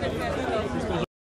เป็นแฟนเรา